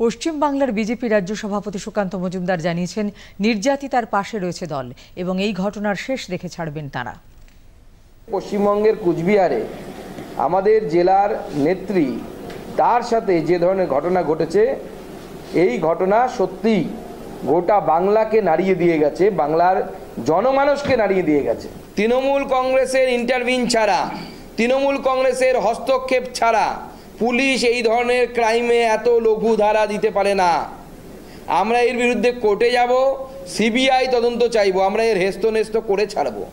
পশ্চিমবাংলার বিজেপি রাজ্য সভাপতি সুকান্ত মজুমদার জানিয়েছেন নির্যাতিতার পাশে রয়েছে দল এবং এই ঘটনার শেষ দেখে ছাড়বেন তারা। পশ্চিমবঙ্গের কুচবিহারে আমাদের জেলার নেত্রী, তার সাথে যে ধরনের ঘটনা ঘটেছে, এই ঘটনা সত্যি গোটা বাংলাকে নাড়িয়ে দিয়ে গেছে, বাংলার জনমানসকে নাড়িয়ে দিয়ে গেছে। তৃণমূল কংগ্রেসের ইন্টারভিন ছাড়া, তৃণমূল কংগ্রেসের হস্তক্ষেপ ছাড়া পুলিশ এই ধরনের ক্রাইমে এত লঘু ধারা দিতে পারে না। আমরা এর বিরুদ্ধে কোর্টে যাব সিবিআই তদন্ত চাইব, আমরা এর হেস্ত নেস্ত করে ছাড়বো।